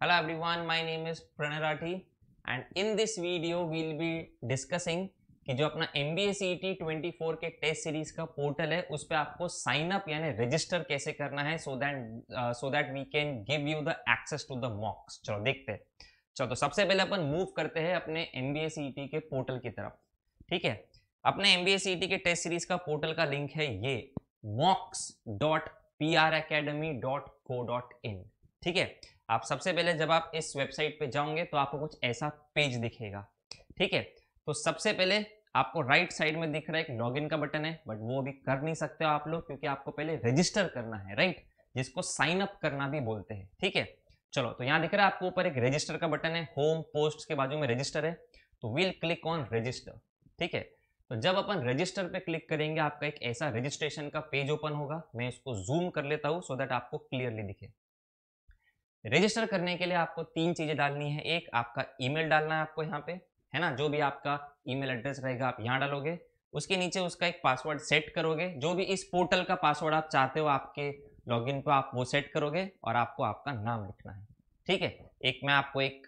Hello everyone, my name is Pranay Rathi and in this video we'll be discussing कि जो अपना M B S twenty के test series का portal है उस पर आपको साइन अप यानी रजिस्टर कैसे करना है so that so that we can give you the access to the mocks चलो देखते हैं। चलो तो सबसे पहले अपन मूव करते हैं अपने एम बी एस के पोर्टल की तरफ़। ठीक है? अपने एम बी एस के टेस्ट सीरीज़ का पोर्टल का लिंक है ये mocks dot P R academy dot co dot in ठीक है? आप सबसे पहले जब आप इस वेबसाइट पे जाओगे तो आपको कुछ ऐसा पेज दिखेगा, ठीक है? तो सबसे पहले आपको राइट साइड में दिख रहा है एक लॉगिन का बटन है, बट वो भी कर नहीं सकते हो आप लोग क्योंकि आपको पहले रजिस्टर करना है, राइट? जिसको साइन अप करना भी बोलते हैं, ठीक है? चलो तो यहाँ दिख रहा है आपको ऊपर एक रजिस्टर का बटन है, होम पोस्ट के बाजू में रजिस्टर है तो विल क्लिक ऑन रजिस्टर ठीक है? तो जब अपन रजिस्टर पे क्लिक करेंगे, आपका एक ऐसा रजिस्ट्रेशन का पेज ओपन होगा, मैं इसको जूम कर लेता हूँ सो दैट आपको क्लियरली दिखे। रजिस्टर करने के लिए आपको तीन चीज़ें डालनी है। एक, आपका ईमेल डालना है आपको यहाँ पे, है ना? जो भी आपका ईमेल एड्रेस रहेगा, आप यहाँ डालोगे। उसके नीचे उसका एक पासवर्ड सेट करोगे। जो भी इस पोर्टल का पासवर्ड आप चाहते हो आपके लॉगिन पे, आप वो सेट करोगे और आपको आपका नाम लिखना है। ठीक है? एक मैं आपको एक,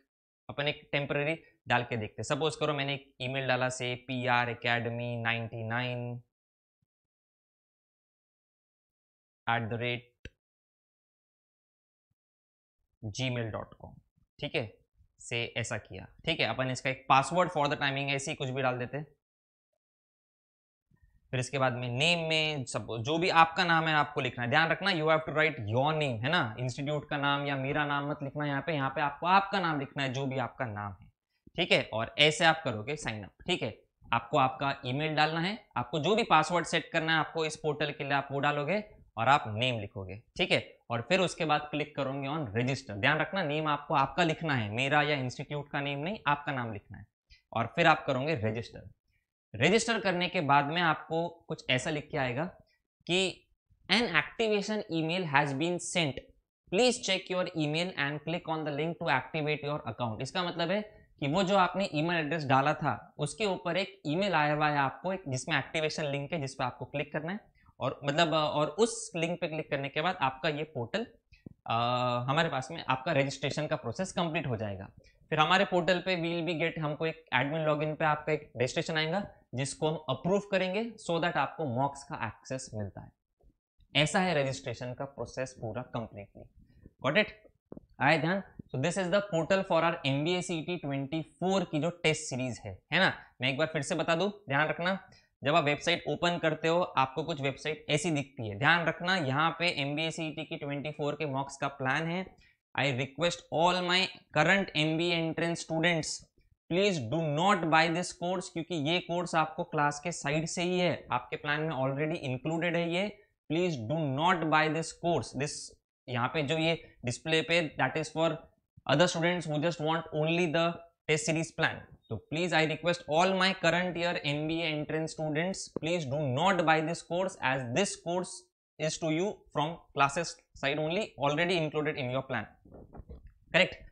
अपन एक टेम्पररी डाल के देखते सपोज़ करो मैंने एक ईमेल डाला से P R academy ninety nine at the rate Gmail dot com ठीक है? से ऐसा किया। ठीक है, अपन इसका एक पासवर्ड फॉर द टाइमिंग ऐसे ही कुछ भी डाल देते फिर इसके बाद में नेम में सब, जो भी आपका नाम है, आपको लिखना है। ध्यान रखना you have to write your name है ना? इंस्टीट्यूट का नाम या मेरा नाम मत लिखना यहाँ पे। यहाँ पे आपको आपका नाम लिखना है, जो भी आपका नाम है। ठीक है? और ऐसे आप करोगे साइन अप ठीक है? आपको आपका ईमेल डालना है। आपको जो भी पासवर्ड सेट करना है, आपको इस पोर्टल के लिए आप वो डालोगे। और आप नेम लिखोगे, ठीक है? और फिर उसके बाद क्लिक करोगे ऑन रजिस्टर ध्यान रखना नेम आपको आपका लिखना है, मेरा या इंस्टीट्यूट का नेम नहीं, आपका नाम लिखना है। और फिर आप करोगे रजिस्टर रजिस्टर करने के बाद में आपको कुछ ऐसा लिख के आएगा कि an activation email has been sent please check your email and click on the link to activate your account इसका मतलब है कि वो जो आपने ईमेल एड्रेस डाला था, उसके ऊपर एक ईमेल आया हुआ है आपको, एक जिसमें एक्टिवेशन लिंक है, जिस पर आपको क्लिक करना है। और मतलब और उस लिंक पे क्लिक करने के बाद आपका ये पोर्टल हमारे पास में आपका रजिस्ट्रेशन का प्रोसेस कंप्लीट हो जाएगा। फिर हमारे पोर्टल पे वील बी गेट हमको एक एडमिन लॉगिन पे आपका एक रजिस्ट्रेशन आएगा, जिसको हम अप्रूव करेंगे सो so दैट आपको मॉक्स का एक्सेस मिलता है। ऐसा है रजिस्ट्रेशन का प्रोसेस पूरा कंप्लीटली गॉट इट आए ध्यान। So this is the portal for R M B की जो टेस्ट सीरीज़ है है ना? मैं एक बार फिर से बता दूँ, ध्यान रखना। जब आप वेबसाइट ओपन करते हो, आपको कुछ वेबसाइट ऐसी दिखती है। ध्यान रखना, यहाँ पे एम बी की 24 के मॉक्स का प्लान है। I request all my current M B entrance students please do not buy this course क्योंकि ये कोर्स आपको क्लास के साइड से ही है। आपके प्लान में ऑलरेडी इंक्लूडेड है ये। Please do not buy this course this यहाँ पे जो ये डिस्प्ले पे that is for other students who just want only the test series plan तो please I request all my current year M B entrance students please do not buy this course as this course is to you from classes side only already included in your plan correct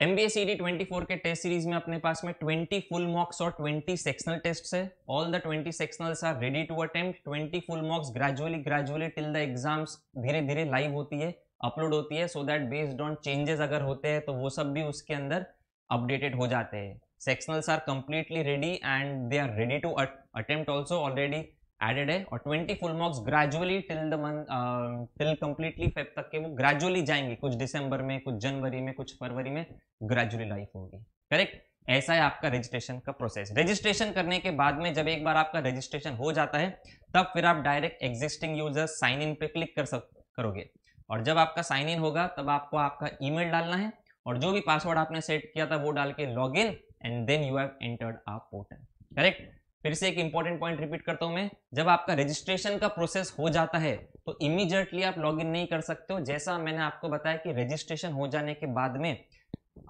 MBA C D के test series में अपने पास में 20 full marks और 20 sectional test है। All the 20 sectionals are ready to attempt 20 full mocks gradually gradually till the exams धीरे धीरे live होती है अपलोड होती है so that based on changes अगर होते हैं तो वो सब भी उसके अंदर अपडेटेड हो जाते हैं। Sectionals are completely ready and they are ready to at attempt also already added है और 20 full marks gradually till the month uh, till completely Feb तक के वो gradually जाएँगे। कुछ दिसंबर में कुछ जनवरी में कुछ फरवरी में gradually लाइफ होगी। करेक्ट ऐसा है आपका रजिस्ट्रेशन का प्रोसेस रजिस्ट्रेशन करने के बाद में जब एक बार आपका रजिस्ट्रेशन हो जाता है तब फिर आप direct existing users sign in पे क्लिक कर सक करोगे। और जब आपका साइन इन होगा तब आपको आपका ईमेल डालना है और जो भी पासवर्ड आपने सेट किया था वो डाल के log in and then you have entered a portal correct फिर से एक इंपॉर्टेंट पॉइंट रिपीट करता हूँ मैं। जब आपका रजिस्ट्रेशन का प्रोसेस हो जाता है तो इमीडिएटली आप लॉगिन नहीं कर सकते हो। जैसा मैंने आपको बताया कि रजिस्ट्रेशन हो जाने के बाद में,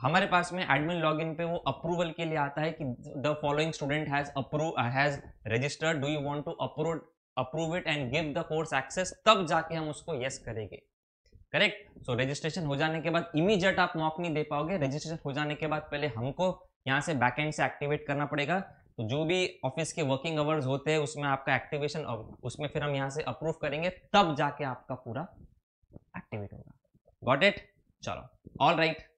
हमारे पास में एडमिन लॉगिन पे वो अप्रूवल के लिए आता है कि the following student has approve has registered do you want to approve approve it and give the course access तब जाके हम उसको यस yes करेंगे। करेक्ट सो रजिस्ट्रेशन हो जाने के बाद इमीजिएट आप मॉक नहीं दे पाओगे। रजिस्ट्रेशन हो जाने के बाद पहले हमको यहाँ से बैकेंड से एक्टिवेट करना पड़ेगा। तो जो भी ऑफ़िस के वर्किंग आवर्स होते हैं, उसमें आपका एक्टिवेशन उसमें फिर हम यहाँ से अप्रूव करेंगे, तब जाके आपका पूरा एक्टिवेट होगा। गॉट इट चलो। All right